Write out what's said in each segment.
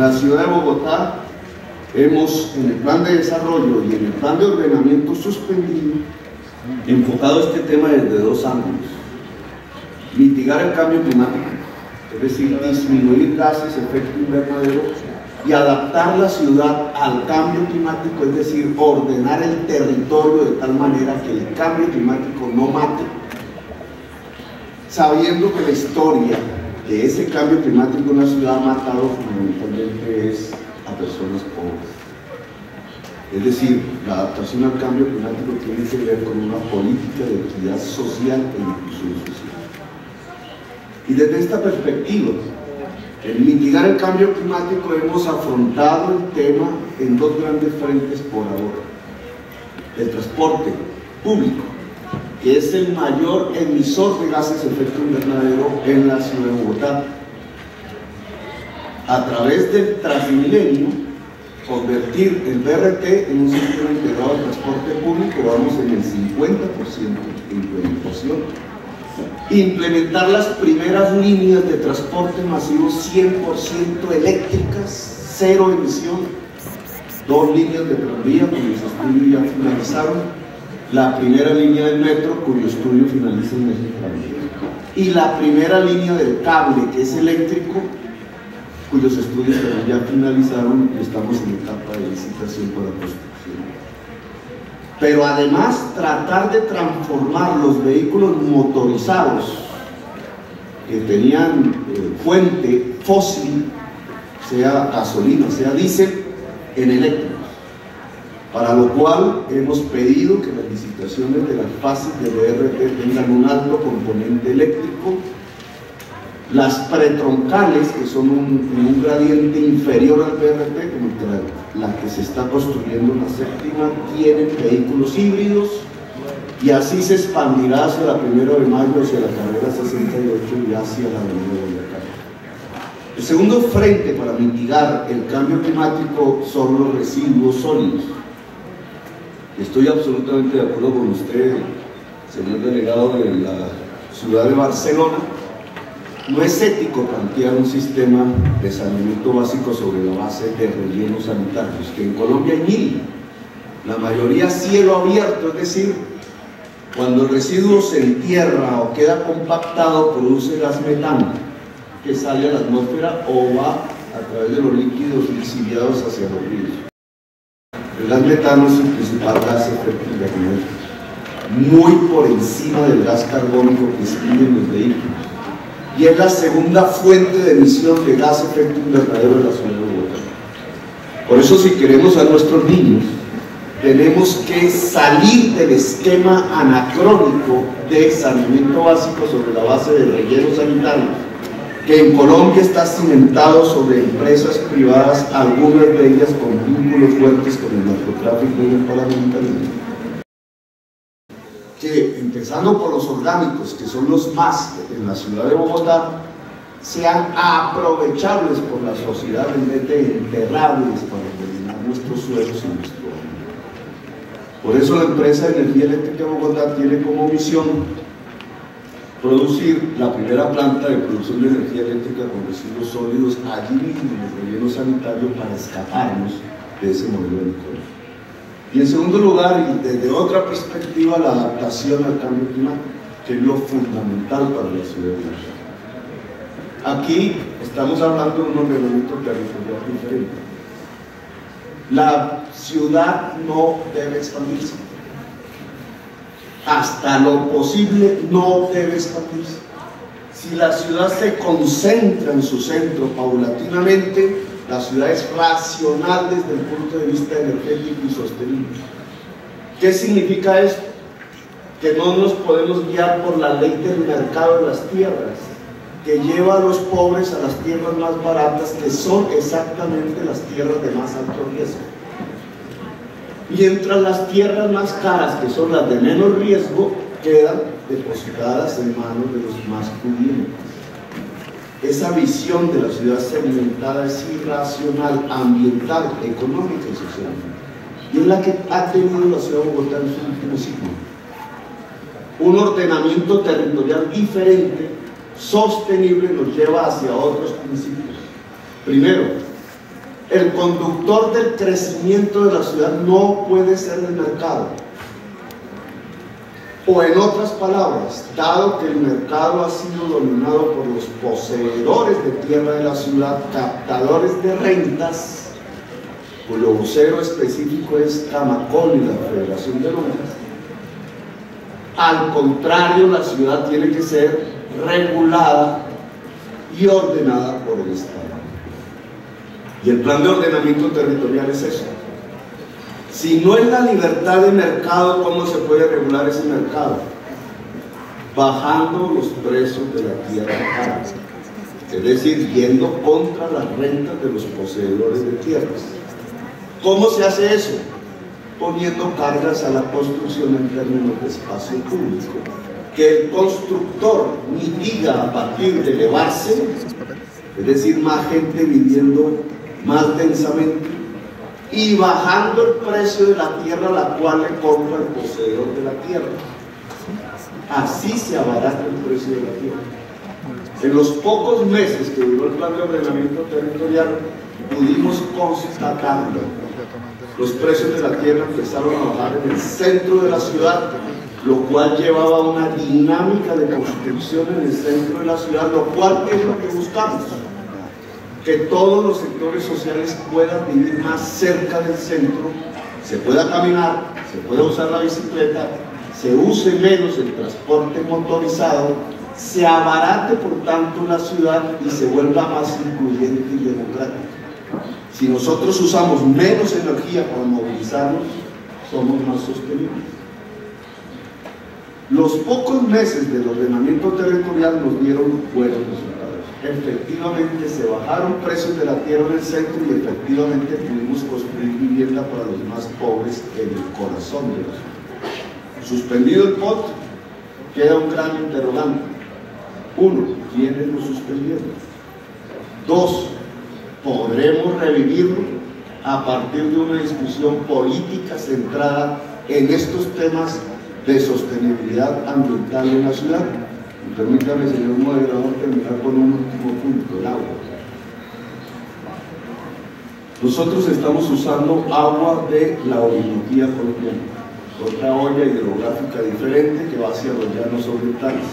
La ciudad de Bogotá hemos, en el plan de desarrollo y en el plan de ordenamiento suspendido, enfocado este tema desde dos ángulos. Mitigar el cambio climático, es decir, disminuir gases, efecto invernadero y adaptar la ciudad al cambio climático, es decir, ordenar el territorio de tal manera que el cambio climático no mate, sabiendo que la historia de ese cambio climático en la ciudad ha matado fundamentalmente a personas pobres. Es decir, la adaptación al cambio climático tiene que ver con una política de equidad social e inclusión social. Y desde esta perspectiva, en mitigar el cambio climático hemos afrontado el tema en dos grandes frentes por ahora. El transporte público, que es el mayor emisor de gases de efecto invernadero en la ciudad de Bogotá. A través del Transmilenio, convertir el BRT en un sistema integrado de transporte público, vamos en el 50% de implementación. Implementar las primeras líneas de transporte masivo 100% eléctricas, cero emisión, dos líneas de tranvía cuyos estudios ya finalizaron, la primera línea del metro cuyo estudio finaliza en México y la primera línea del cable que es eléctrico cuyos estudios ya finalizaron y estamos en etapa de licitación para construcción. Pero además tratar de transformar los vehículos motorizados que tenían eh, fuente fósil, sea gasolina, sea diésel, en eléctricos. Para lo cual hemos pedido que las licitaciones de las fases de BRT tengan un alto componente eléctrico las pretroncales, que son un, un gradiente inferior al BRT, como la, que se está construyendo en la séptima, tienen vehículos híbridos y así se expandirá hacia la primera de mayo, hacia la carrera 68 y hacia la avenida Boyacá. El segundo frente para mitigar el cambio climático son los residuos sólidos. Estoy absolutamente de acuerdo con usted, señor delegado de la ciudad de Barcelona, no es ético plantear un sistema de saneamiento básico sobre la base de rellenos sanitarios, que en Colombia hay mil, la mayoría cielo abierto, es decir, cuando el residuo se entierra o queda compactado, produce gas metano, que sale a la atmósfera o va a través de los líquidos lixiviados hacia los ríos. El gas metano es el principal gas efecto invernadero, muy por encima del gas carbónico que expiden los vehículos. Y es la segunda fuente de emisión de gas efecto invernadero de la ciudad de Bogotá. Por eso si queremos a nuestros niños, tenemos que salir del esquema anacrónico de saneamiento básico sobre la base de relleno sanitario, que en Colombia está cimentado sobre empresas privadas, algunas de ellas con vínculos fuertes con el narcotráfico y el paramilitarismo que empezando por los orgánicos, que son los más en la ciudad de Bogotá, sean aprovechables por la sociedad en vez de enterrables para rellenar nuestros suelos y nuestro. Por eso la empresa de energía eléctrica de Bogotá tiene como misión producir la primera planta de producción de energía eléctrica con residuos sólidos allí mismo en el relleno sanitario para escaparnos de ese modelo de economía. Y en segundo lugar, y desde otra perspectiva, la adaptación al cambio climático, que es lo fundamental para la ciudad de Aquí estamos hablando de un ordenamiento territorial diferente. La ciudad no debe expandirse. Hasta lo posible no debe expandirse. Si la ciudad se concentra en su centro paulatinamente, la ciudad es racional desde el punto de vista energético y sostenible. ¿Qué significa esto? Que no nos podemos guiar por la ley del mercado de las tierras, que lleva a los pobres a las tierras más baratas, que son exactamente las tierras de más alto riesgo. Mientras las tierras más caras, que son las de menos riesgo, quedan depositadas en manos de los más pudientes. Esa visión de la ciudad segmentada es irracional, ambiental, económica y social. Y es la que ha tenido la ciudad de Bogotá en su último siglo. Un ordenamiento territorial diferente, sostenible, nos lleva hacia otros principios. Primero, El conductor del crecimiento de la ciudad no puede ser el mercado. O en otras palabras, dado que el mercado ha sido dominado por los poseedores de tierra de la ciudad, captadores de rentas, cuyo vocero específico es Camacol y la Federación de Londres, al contrario, la ciudad tiene que ser regulada y ordenada por el Estado. Y el plan de ordenamiento territorial es eso. Si no es la libertad de mercado, ¿cómo se puede regular ese mercado? Bajando los precios de la tierra Es decir, yendo contra las rentas de los poseedores de tierras. ¿Cómo se hace eso? Poniendo cargas a la construcción en términos de espacio público. Que el constructor mitiga a partir de elevarse, es decir, más gente viviendo más densamente y bajando el precio de la tierra a la cual le compra el poseedor de la tierra. Así se abarata el precio de la tierra. En los pocos meses que duró el plan de ordenamiento territorial, pudimos constatar los precios de la tierra empezaron a bajar en el centro de la ciudad, lo cual llevaba a una dinámica de construcción en el centro de la ciudad, lo cual es lo que buscamos que todos los sectores sociales puedan vivir más cerca del centro, se pueda caminar, se pueda usar la bicicleta, se use menos el transporte motorizado, se abarate por tanto la ciudad y se vuelva más incluyente y democrática. Si nosotros usamos menos energía para movilizarnos, somos más sostenibles. Los pocos meses del ordenamiento territorial nos dieron buenos resultados efectivamente se bajaron precios de la tierra en el centro y efectivamente pudimos construir vivienda para los más pobres en el corazón de la ciudad. Suspendido el POT, queda un gran interrogante. Uno, ¿quiénes lo suspendieron? Dos, ¿podremos revivirlo a partir de una discusión política centrada en estos temas de sostenibilidad ambiental en la ciudad? Permítame, señor moderador, terminar con un último punto, el agua. Nosotros estamos usando agua de la Orinoquía colombiana, otra olla hidrográfica diferente que va hacia los llanos orientales.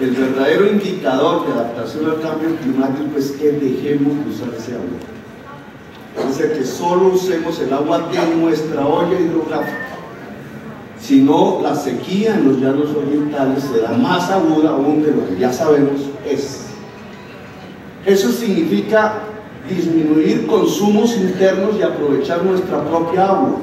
El verdadero indicador de adaptación al cambio climático es que dejemos de usar ese agua. Es decir, que solo usemos el agua de nuestra olla hidrográfica sino la sequía en los llanos orientales será más aguda aún de lo que ya sabemos es. Eso significa disminuir consumos internos y aprovechar nuestra propia agua.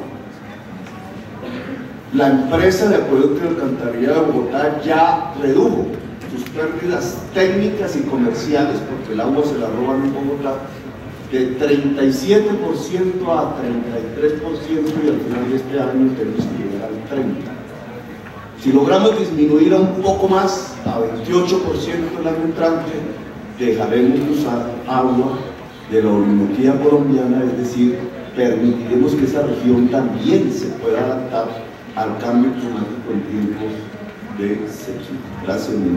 La empresa de acueducto y alcantarillado de Bogotá ya redujo sus pérdidas técnicas y comerciales, porque el agua se la roban en Bogotá, de 37% a 33% y al final de este año tenemos 30%. Si logramos disminuir un poco más, a 28% el año entrante, dejaremos de usar agua de la Orinoquía colombiana, es decir, permitiremos que esa región también se pueda adaptar al cambio climático en tiempos de sequía. Gracias, mi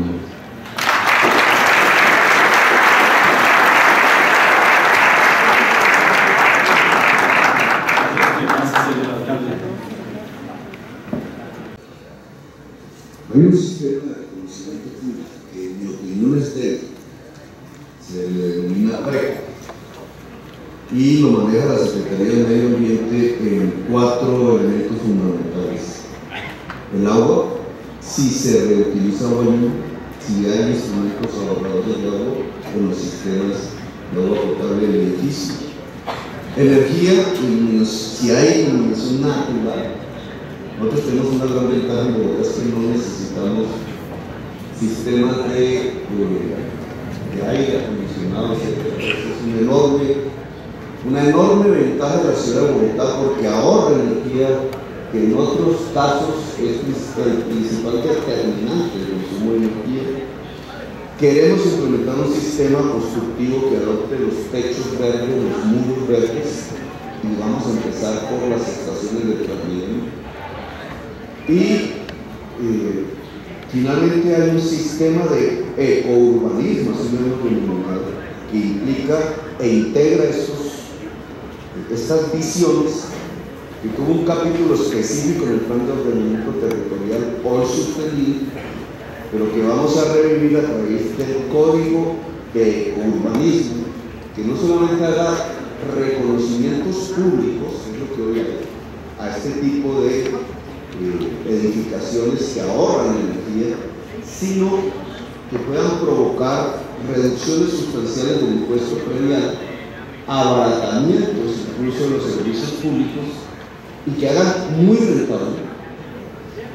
Hay un sistema de conocimiento público que en mi opinión es de se le denomina RECA y lo maneja la Secretaría de Medio Ambiente en cuatro elementos fundamentales. El agua, si se reutiliza bueno, si hay instrumentos ahorradores de agua con los sistemas de agua potable del edificio. Energía, si hay iluminación natural, nosotros tenemos una gran ventaja en Bogotá, es que no necesitamos sistemas de, de, aire acondicionado, etc. Es un enorme, una enorme ventaja de la ciudad de Bogotá porque ahorra energía que en otros casos es el principal determinante del consumo de energía. Queremos implementar un sistema constructivo que adopte los techos verdes, los muros verdes, y vamos a empezar por las estaciones de Transmilenio y eh, finalmente hay un sistema de ecourbanismo, así mismo que implica e integra esos estas visiones y tuvo un capítulo específico en el plan de ordenamiento territorial hoy suspendido, pero que vamos a revivir a través del código de urbanismo, que no solamente haga reconocimientos públicos, es lo que hoy hay, a este tipo de eh, edificaciones que ahorran energía, sino que puedan provocar reducciones sustanciales del impuesto predial, abaratamientos incluso de los servicios públicos y que hagan muy rentable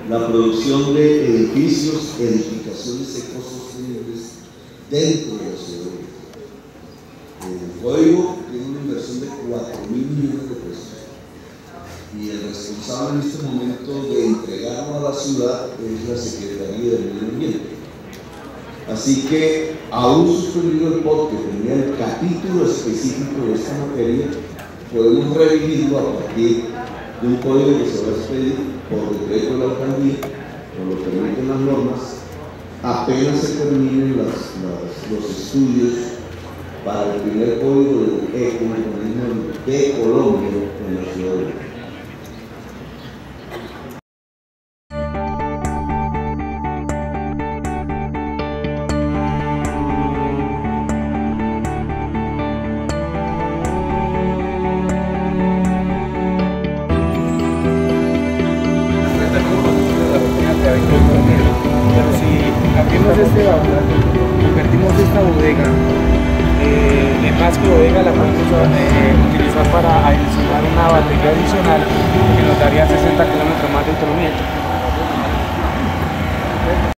la producción de edificios, edificaciones ecosostenibles dentro de la ciudad. El código tiene una inversión de 4 mil millones de pesos y el responsable en este momento de entregarlo a la ciudad es la Secretaría del Medio Ambiente. Así que, aún suspendido el POT que tenía el capítulo específico de esta materia, podemos revivirlo a partir de un código que se va a expedir por decreto de la alcaldía, por lo que permiten las normas, apenas se terminen las, los estudios para el primer código del economía de Colombia en la ciudad de bodega eh, que bodega, la podemos eh, utilizar para adicionar una batería adicional que nos daría 60 kilómetros más de autonomía.